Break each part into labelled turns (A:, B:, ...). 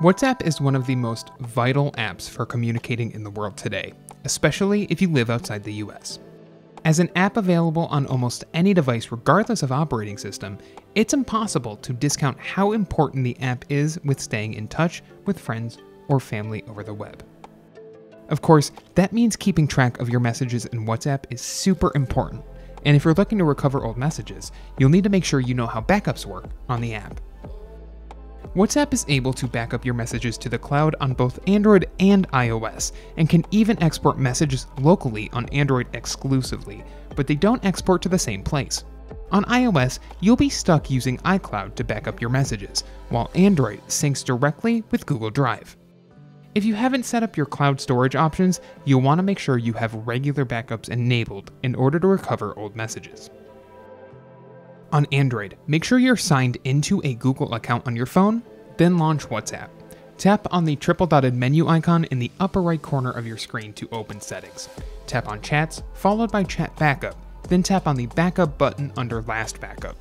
A: WhatsApp is one of the most vital apps for communicating in the world today, especially if you live outside the US. As an app available on almost any device regardless of operating system, it's impossible to discount how important the app is with staying in touch with friends or family over the web. Of course, that means keeping track of your messages in WhatsApp is super important, and if you're looking to recover old messages, you'll need to make sure you know how backups work on the app. WhatsApp is able to back up your messages to the cloud on both Android and iOS, and can even export messages locally on Android exclusively, but they don't export to the same place. On iOS, you'll be stuck using iCloud to back up your messages, while Android syncs directly with Google Drive. If you haven't set up your cloud storage options, you'll want to make sure you have regular backups enabled in order to recover old messages. On Android, make sure you're signed into a Google account on your phone, then launch WhatsApp. Tap on the triple dotted menu icon in the upper right corner of your screen to open settings. Tap on Chats, followed by Chat Backup, then tap on the Backup button under Last Backup.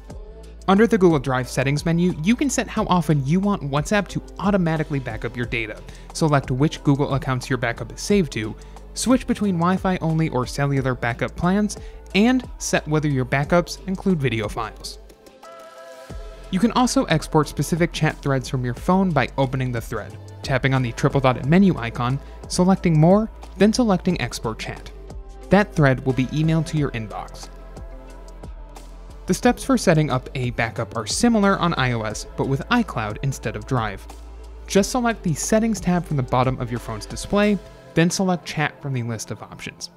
A: Under the Google Drive settings menu, you can set how often you want WhatsApp to automatically back up your data. Select which Google accounts your backup is saved to, switch between Wi Fi only or cellular backup plans, and set whether your backups include video files. You can also export specific chat threads from your phone by opening the thread, tapping on the triple dotted menu icon, selecting More, then selecting Export Chat. That thread will be emailed to your inbox. The steps for setting up a backup are similar on iOS, but with iCloud instead of Drive. Just select the Settings tab from the bottom of your phone's display, then select Chat from the list of options.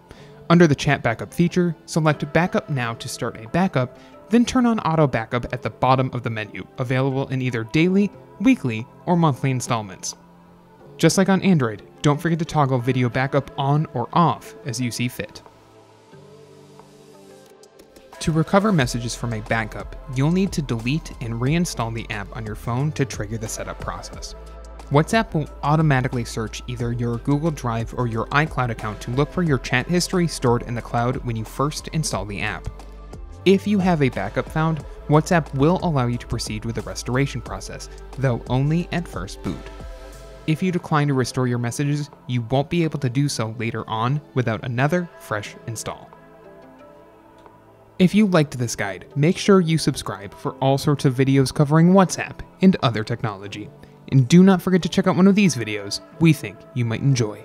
A: Under the Chat Backup feature, select Backup Now to start a backup, then turn on Auto Backup at the bottom of the menu, available in either daily, weekly, or monthly installments. Just like on Android, don't forget to toggle video backup on or off as you see fit. To recover messages from a backup, you'll need to delete and reinstall the app on your phone to trigger the setup process. WhatsApp will automatically search either your Google Drive or your iCloud account to look for your chat history stored in the cloud when you first install the app. If you have a backup found, WhatsApp will allow you to proceed with the restoration process, though only at first boot. If you decline to restore your messages, you won't be able to do so later on without another fresh install. If you liked this guide, make sure you subscribe for all sorts of videos covering WhatsApp and other technology. And do not forget to check out one of these videos we think you might enjoy.